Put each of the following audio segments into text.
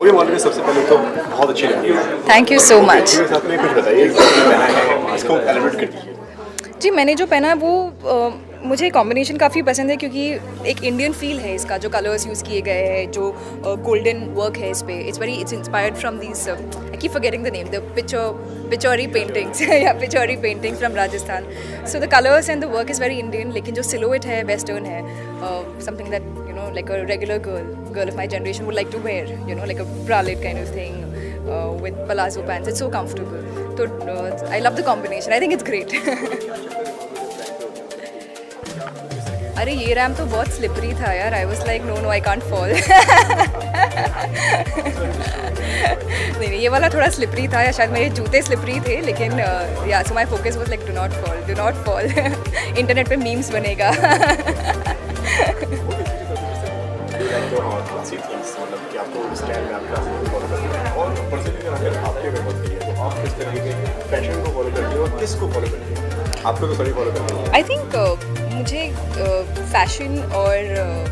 पूरी में सबसे पहले तो बहुत अच्छी लगी थैंक यू सो मच साथ में कुछ बताइए इसको एलिब्रेट कर दीजिए जी मैंने जो पहना है वो मुझे कॉम्बिनेशन काफ़ी पसंद है क्योंकि एक इंडियन फील है इसका, जो कलर्स यूज़ किए गए हैं, जो गोल्डन वर्क है इस पे। It's very it's inspired from this I keep forgetting the name the picture Pichwai paintings या Pichwai paintings from Rajasthan so the colours and the work is very Indian लेकिन जो सिलोइट है western है something that you know like a regular girl girl of my generation would like to wear you know like a bralette kind of thing with palazzo pants it's so comfortable तो I love the combination I think it's great अरे ये ramp तो बहुत slippery था यार. I was like no no I can't fall नहीं नहीं ये वाला थोड़ा स्लिपरी था या शायद मेरे जूते स्लिपरी थे लेकिन या so my focus was like do not fall do not fall internet पे मीम्स बनेगा. आपको तो फॉलो करते हो सभी फॉलो करते आई थिंक फ़ैशन और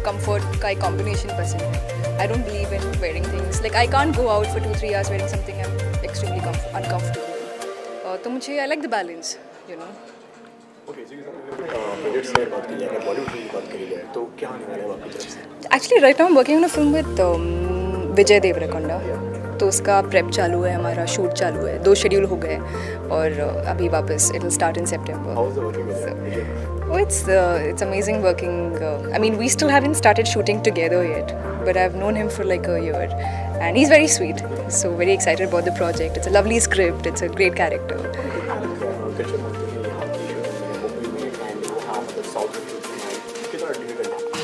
कंफर्ट का एक कॉम्बिनेशन पसंद है। I don't believe in wearing things like I can't go out for two three hours wearing something I am extremely uncomfortable तो मुझे I like the balance you know actually right now working on a film with Vijay Deverakonda तो उसका prep चालू है हमारा shoot चालू है। दो शेड्यूल हो गए और अभी वापस it will start in September it's it's amazing working I mean we still have in started shooting together it but I have known him for like a year and he is very sweet so very excited about the project it's a lovely script it's a great character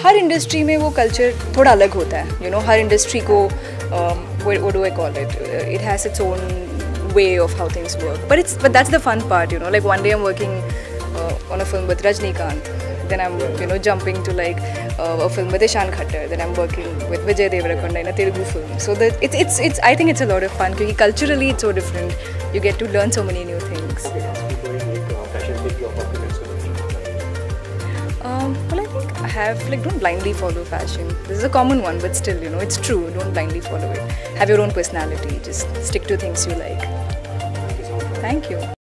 her industry में वो कल्चर थोड़ा अलग होता है you know हर industry को what, what do I call it? It has its own way of how things work. But it's but that's the fun part, you know. Like one day I'm working uh, on a film with Rajnikant, then I'm you know jumping to like uh, a film with Ishan Khattar, then I'm working with Vijay Devarakonda in a Telugu film. So that it's it's it's I think it's a lot of fun because culturally it's so different. You get to learn so many new things. Um, have like don't blindly follow fashion. This is a common one, but still, you know, it's true. Don't blindly follow it. Have your own personality. Just stick to things you like. Thank you.